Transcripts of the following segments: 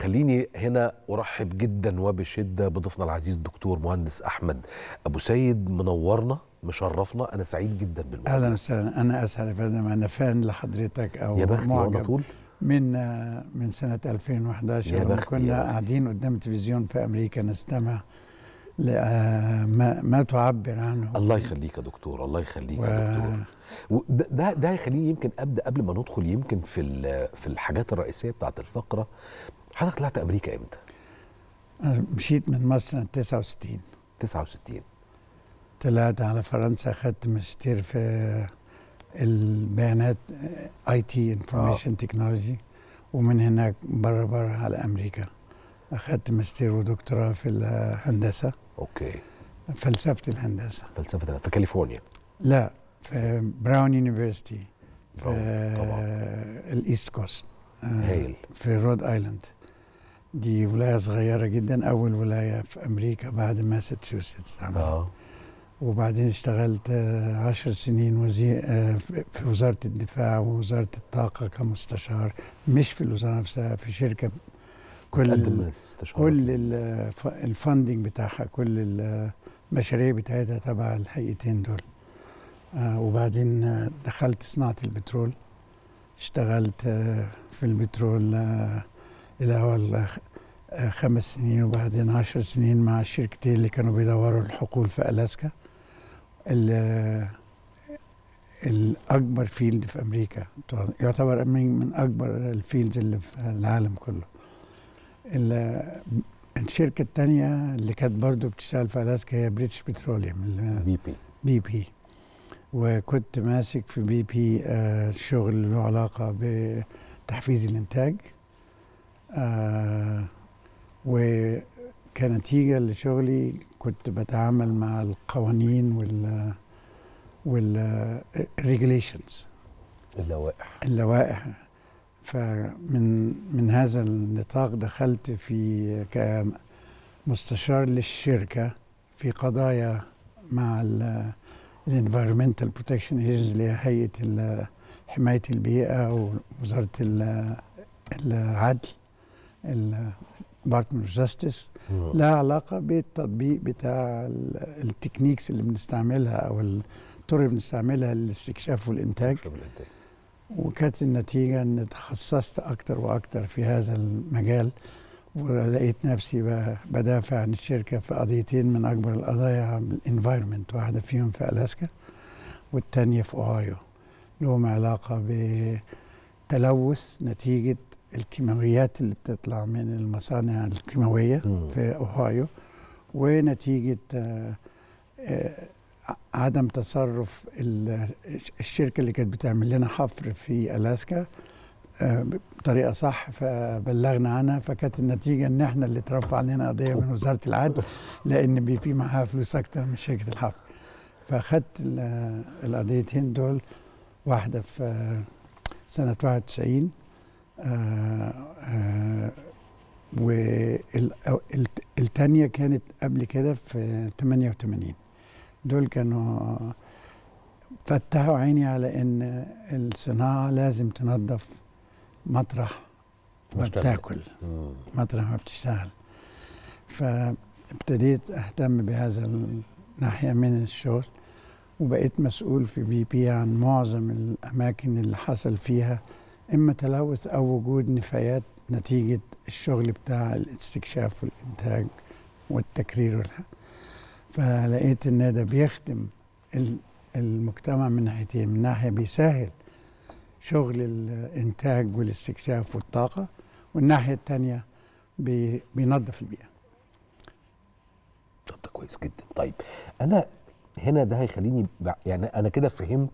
خليني هنا أرحب جدا وبشدة بضيفنا العزيز الدكتور مهندس أحمد أبو سيد منورنا مشرفنا. أنا سعيد جدا بالموضوع. أهلا وسهلا. أنا أسعد يا فندم أنا فان لحضرتك أو يا بختي وأنا طول. من من سنة 2011 يا لما كنا. قاعدين قدام التلفزيون في أمريكا نستمع لما ما تعبر عنه. الله يخليك يا دكتور الله يخليك و... يا دكتور ده ده هيخليني يمكن أبدأ قبل ما ندخل يمكن في في الحاجات الرئيسية بتاعت الفقرة. حضرتك طلعت أمريكا إمتى؟ مشيت من مصر سنه 69 69 طلعت على فرنسا اخذت ماجستير في البيانات IT information technology ومن هناك بره بره على أمريكا. اخذت ماجستير ودكتوراه في الهندسة. okay. فلسفة الهندسة. فلسفة في كاليفورنيا. لا في Brown University في طبعا. ال East Coast آه، هايل في رود آيلاند. دي ولاية صغيرة جدا أول ولاية في أمريكا بعد ماساتشوستس. آه. وبعدين اشتغلت آه، عشر سنين وزير آه، في في وزارة الدفاع ووزارة الطاقة كمستشار مش في الوزارة نفسها في شركة كل. كل الف- ال funding بتاعها كل المشاريع بتاعتها تبع الهيئتين دول. آه وبعدين آه، دخلت صناعة البترول. اشتغلت آه في البترول آه الأول آه، آه، خمس سنين وبعدين عشر سنين مع الشركتين اللي كانوا بيدوروا الحقول في ألاسكا. ال- الأكبر فيلد في أمريكا. يعتبر من من أكبر ال fields اللي في العالم كله. ال- الشركة التانية اللي كانت برضو بتشتغل في ألاسكا هي British Petroleum BP. BP. وكنت ماسك في BP آه شغل له علاقة بتحفيز الإنتاج آه وكنتيجة لشغلي كنت بتعامل مع القوانين وال وال regulations. اللوائح. اللوائح. فمن من هذا النطاق دخلت في كمستشار للشركة في قضايا مع ال Environmental Protection اللي هي هيئة حماية البيئة ووزارة ال- العدل ال Department of Justice. لها علاقة بالتطبيق بتاع ال- ال techniques اللي بنستعملها أو الطرق اللي بنستعملها للاستكشاف الإنتاج. وكانت النتيجة أن تخصصت أكتر وأكتر في هذا المجال ولقيت نفسي بدافع عن الشركة في قضيتين من أكبر القضايا بالانفايرمنت واحدة فيهم في ألاسكا والتانية في أوهايو لهم علاقة بتلوث نتيجة الكيماويات اللي بتطلع من المصانع الكيماوية. في أوهايو ونتيجة آه، عدم تصرف ال- الشركة اللي كانت بتعمل لنا حفر في ألاسكا آه، بطريقة صح فبلغنا عنها فكانت النتيجة إن إحنا اللي اترفع علينا قضية من وزارة العدل بي بي معاها فلوس أكتر من شركة الحفر. فأخدت ال- القضيتين دول واحدة في آه، سنة 91 والتانية كانت قبل كده في 88 دول كانوا فتحوا عيني على إن الصناعة لازم تنظف مطرح ما. بتاكل. مطرح ما بتشتغل فابتديت أهتم بهذا الناحية من الشغل وبقيت مسؤول في بي بي عن معظم الأماكن اللي حصل فيها إما تلوث أو وجود نفايات نتيجة الشغل بتاع الاستكشاف والإنتاج والتكرير والح... فلقيت إن ده بيخدم ال- المجتمع من ناحيتين من ناحية بيسهل شغل الإنتاج والاستكشاف والطاقة والناحية التانية بي... بينظف البيئة. طب ده كويس جدا. طيب أنا هنا ده هيخليني يعني أنا كده فهمت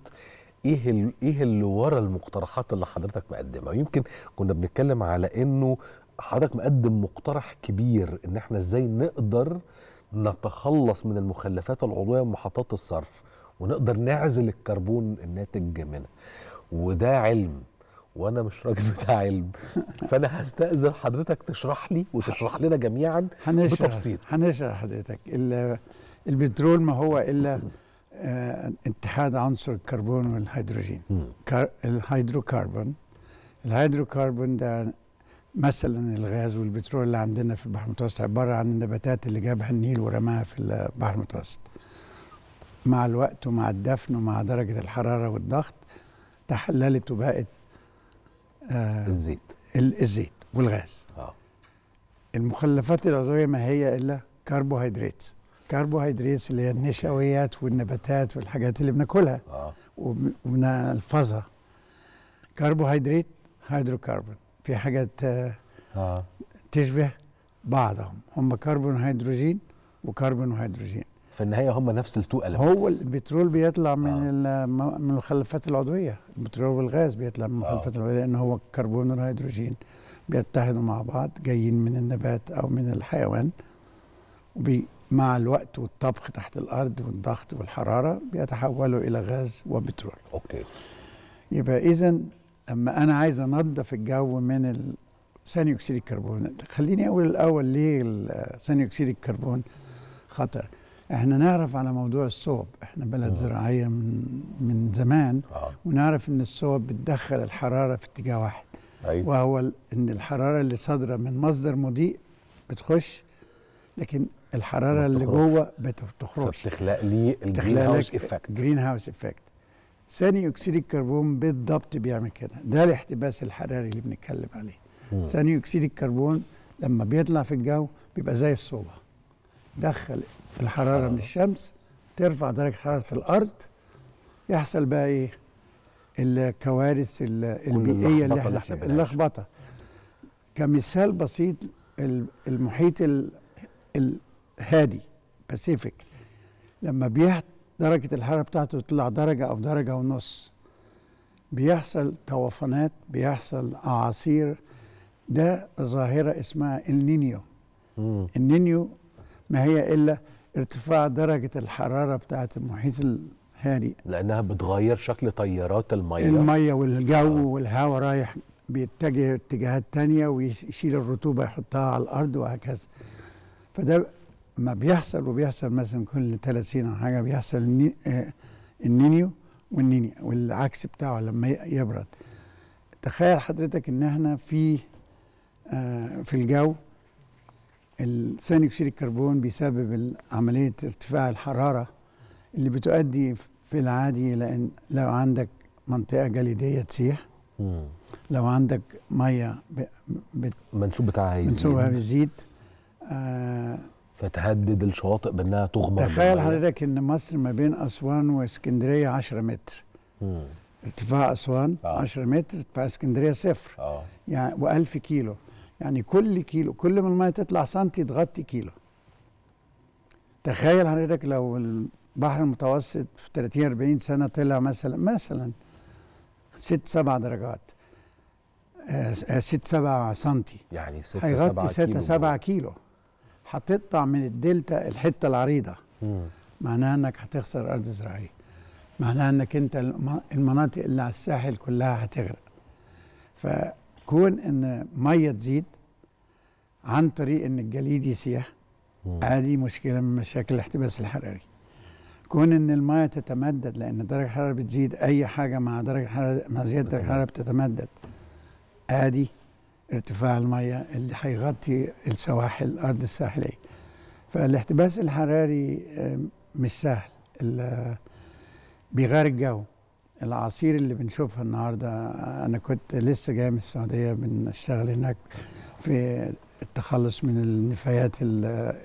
إيه إيه اللي ورا المقترحات اللي حضرتك مقدمها. ويمكن كنا بنتكلم على إنه حضرتك مقدم مقترح كبير إن إحنا إزاي نقدر نتخلص من المخلفات العضوية من محطات الصرف ونقدر نعزل الكربون الناتج منها. وده علم وأنا مش راجل بتاع علم. فأنا هستأذن حضرتك تشرح لي وتشرح لنا جميعا هنشرح بتبسيط. هنشرح حضرتك ال- البترول ما هو إلا آه، اتحاد عنصر الكربون والهيدروجين. الهيدروكربون. الهيدروكربون ده مثلا الغاز والبترول اللي عندنا في البحر المتوسط عبارة عن النباتات اللي جابها النيل ورماها في البحر المتوسط. مع الوقت ومع الدفن ومع درجة الحرارة والضغط تحللت وبقت آه الزيت. ال- الزيت والغاز. آه. المخلفات العضوية ما هي إلا كربوهيدرات كربوهيدرات اللي هي النشويات والنباتات والحاجات اللي بناكلها. وب- وبنلفظها كربوهيدرات هيدروكربون في حاجات آه، آه. تشبه بعضهم. هم كربون هيدروجين وكربون وهيدروجين. في النهاية هم نفس ال two هو elements. البترول بيطلع من آه. من المخلفات العضوية. البترول والغاز بيطلع من آه. المخلفات العضوية لأن هو الكربون والهيدروجين بيتحدوا مع بعض جايين من النبات أو من الحيوان. وبي مع الوقت والطبخ تحت الأرض والضغط والحرارة بيتحولوا إلى غاز وبترول. okay. يبقى إذا لما أنا عايز أنظف الجو من ثاني أكسيد الكربون. خليني أقول الأول ليه ثاني أكسيد الكربون خطر. إحنا نعرف على موضوع الصوب إحنا بلد مم. زراعية من من زمان آه. ونعرف إن الصوب بتدخل الحرارة في اتجاه واحد. أيوه. وهو إن الحرارة اللي صادرة من مصدر مضيء بتخش لكن الحرارة ما اللي. جوه بتخرجش فبتخلق لي الجرين هاوس افكت جرين هاوس افكت ثاني أكسيد الكربون بالضبط بيعمل كده. ده الاحتباس الحراري اللي بنتكلم عليه. ثاني أكسيد الكربون لما بيطلع في الجو بيبقى زي الصوبة. دخل الحرارة آه. من الشمس ترفع درجة حرارة الأرض يحصل بقى إيه؟ الكوارث ال- البيئية اللي إحنا. اللخبطة كمثال بسيط ال- المحيط ال- الهادي Pacific لما درجة الحرارة بتاعته تطلع درجة أو درجة ونص. بيحصل طوفانات بيحصل أعاصير. ده ظاهرة اسمها النينيو مم. النينيو ما هي إلا ارتفاع درجة الحرارة بتاعة المحيط الهادي لأنها بتغير شكل تيارات المية. المية والجو والهواء رايح بيتجه اتجاهات تانية ويشيل الرطوبة يحطها على الأرض وهكذا. فده ما بيحصل وبيحصل مثلا كل 30 أو حاجة بيحصل آه، النينيو والنينيا والعكس بتاعه لما يبرد. تخيل حضرتك إن إحنا في آه، في الجو ثاني اكسيد الكربون بيسبب عملية ارتفاع الحرارة اللي بتؤدي في العادي إلى ان لو عندك منطقة جليدية تسيح. مم. لو عندك مية بت- المنسوب بتاعها منسوبها هيزيد بيزيد. آه فتهدد الشواطئ بأنها تغمر تخيل. حضرتك إن مصر ما بين أسوان وإسكندرية 10 متر. مم. ارتفاع أسوان آه. 10 متر ارتفاع إسكندرية صفر. آه. يعني و1000 كيلو. يعني كل كيلو كل ما المية تطلع سنتي تغطي كيلو. تخيل حضرتك لو البحر المتوسط في 30 40 سنة طلع مثلا مثلا 6 7 درجات. 6 7 سنتي. يعني 6 هيغطي 6 كيلو. 7 كيلو. هتقطع من الدلتا الحتة العريضة مم. معناها إنك هتخسر أرض زراعيه معناها إنك أنت الم- المناطق اللي على الساحل كلها هتغرق فكون إن مية تزيد عن طريق إن الجليد يسيح. ادي مشكلة من مشاكل الاحتباس الحراري كون إن المية تتمدد لأن درجة الحرارة بتزيد أي حاجة مع درجة الحرارة مع زيادة درجة الحرارة بتتمدد ادي ارتفاع الميه اللي هيغطي السواحل الأرض الساحلية. فالاحتباس الحراري مش سهل. بيغير الجو. العصير اللي بنشوفها النهارده أنا كنت لسه جاي من السعودية بنشتغل هناك في التخلص من النفايات ال-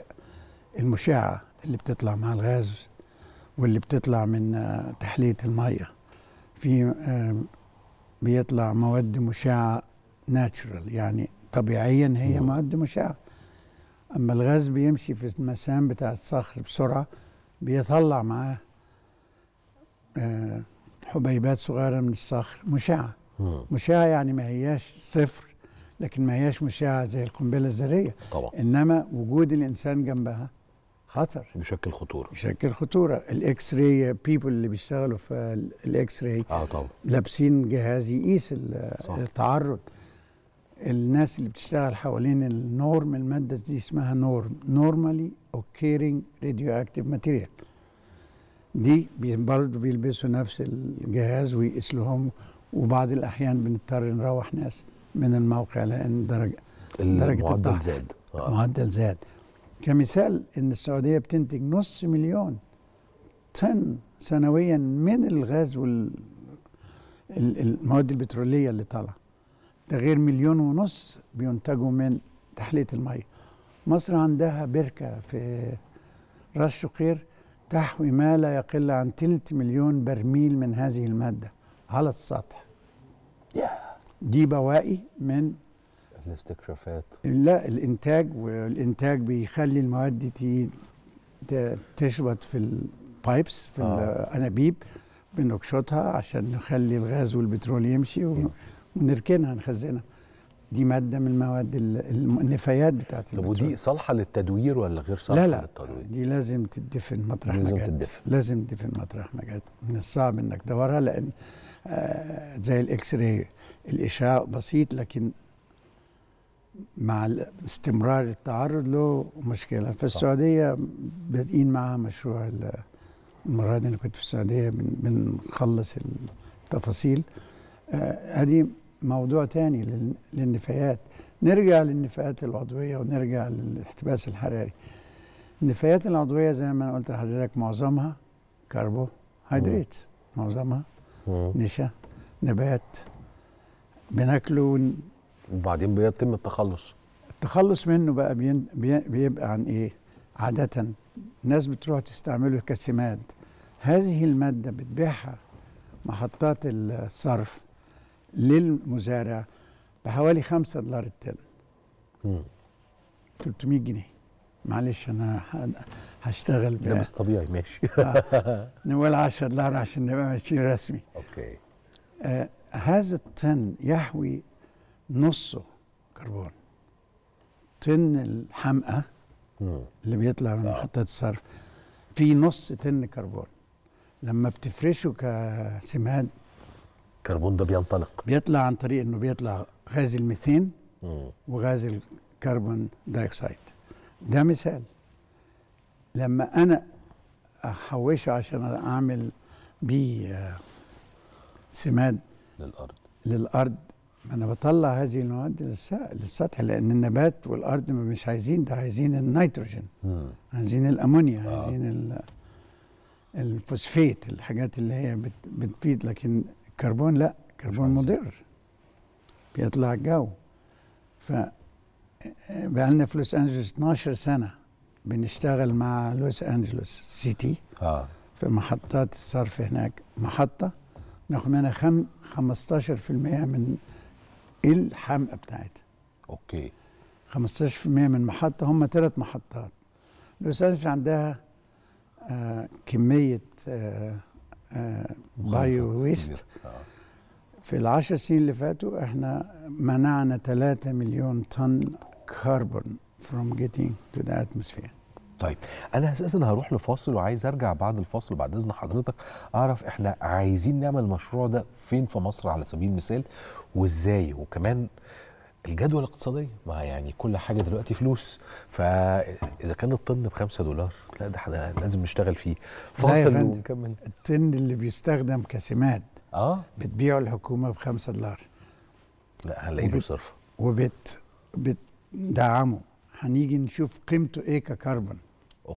المشعة اللي بتطلع مع الغاز واللي بتطلع من آه، تحلية الميه في بيطلع مواد مشعة ناتشورال يعني طبيعيا هي مم. مواد مشعه أما الغاز بيمشي في المسام بتاع الصخر بسرعة بيطلع معاه آه، حبيبات صغيرة من الصخر مشعه مم. مشعه يعني ما هياش صفر لكن ما هياش مشعه زي القنبلة الذرية. طبعا. إنما وجود الإنسان جنبها خطر. بيشكل خطورة. يشكل خطورة. ال X-ray people اللي بيشتغلوا في ال- ال X-ray آه طبعا. لابسين جهاز يقيس ال- صح. الناس اللي بتشتغل حوالين ال NORM المادة دي اسمها NORM naturally occurring radioactive material دي برضه بيلبسوا نفس الجهاز ويقيس لهم وبعض الأحيان بنضطر نروح ناس من الموقع لأن درجه درجة المعدل. زاد آه. معدل زاد كمثال إن السعودية بتنتج نص مليون طن سنويا من الغاز وال ال- المواد البترولية اللي طالعة ده غير مليون ونص بينتجوا من تحلية المية مصر عندها بركة في رأس شقير تحوي ما لا يقل عن تلت مليون برميل من هذه المادة على السطح دي بواقي من الاستكشافات لا الإنتاج والإنتاج بيخلي المواد دي تشبط في البايبس في آه. الأنابيب بنكشطها عشان نخلي الغاز والبترول يمشي. و- ونركنها نخزنها. دي مادة من المواد ال- الم- النفايات بتاعت طب ودي صالحة للتدوير ولا غير صالحة لا لا. للتدوير؟ دي لازم تدفن مطرح لازم ما جت تدفن. لازم تدفن مطرح ما جت من الصعب إنك تدورها لأن آه زي ال X-ray الإشعاع بسيط لكن مع استمرار التعرض له مشكلة. فالسعوديه بادئين معاها مشروع ال- المرة دي أنا كنت في السعودية بن- بنخلص التفاصيل. آه، ادي موضوع تاني لل- للنفايات. نرجع للنفايات العضوية ونرجع للاحتباس الحراري. النفايات العضوية زي ما أنا قلت لحضرتك معظمها كربوهيدرات. معظمها. نشا نبات بناكله وبعدين بيتم التخلص. التخلص منه بقى بين بي- بيبقى عن إيه؟ عادة الناس بتروح تستعمله كسماد. هذه المادة بتبيعها محطات الصرف للمزارع بحوالي خمسة دولار الطن مم. 300 جنيه. معلش أنا هشتغل ده بس طبيعي ماشي. نقول 10 دولار عشان نبقى ماشيين رسمي. أوكي. آه هذا الطن يحوي نصه كربون. طن الحمأة. اللي بيطلع من آه. محطات الصرف في نص طن كربون. لما بتفرشه كسماد الكربون ده بينطلق بيطلع عن طريق إنه بيطلع غاز الميثين. وغاز ال carbon dioxide ده مثال لما أنا أحوشه عشان أعمل بيه آه، سماد للأرض للأرض أنا بطلع هذه المواد للس- للسطح لأن النبات والأرض ما مش عايزين ده عايزين النيتروجين مم. عايزين الأمونيا آه. عايزين ال- الفوسفيت الحاجات اللي هي بت بتفيد لكن الكربون لا عايزين. مضر بيطلع الجو ف بقالنا في لوس أنجلوس 12 سنة بنشتغل مع لوس أنجلوس City. آه. في محطات الصرف هناك محطة ناخد منها خم 15% من الحمأة بتاعتها. Okay. 15% من محطة هم ثلاث محطات. لوس أنجلوس عندها آه كمية آه آه bio waste آه. في العشر سنين اللي فاتوا إحنا منعنا 3 مليون طن كربون from getting to the atmosphere. طيب أنا أساسا هروح لفاصل وعايز أرجع بعد الفاصل بعد إذن حضرتك أعرف إحنا عايزين نعمل المشروع ده فين في مصر على سبيل المثال وإزاي؟ وكمان الجدوى الاقتصاديه ما يعني كل حاجة دلوقتي فلوس. فإذا كان الطن بخمسة دولار لا ده إحنا لازم نشتغل فيه. فاصل. ونكمل الطن اللي بيستخدم كسماد آه. بتبيعه الحكومة بخمسة دولار. لا هنلاقي له صرف وبت بتدعمه. هنيجي نشوف قيمته إيه ككربون.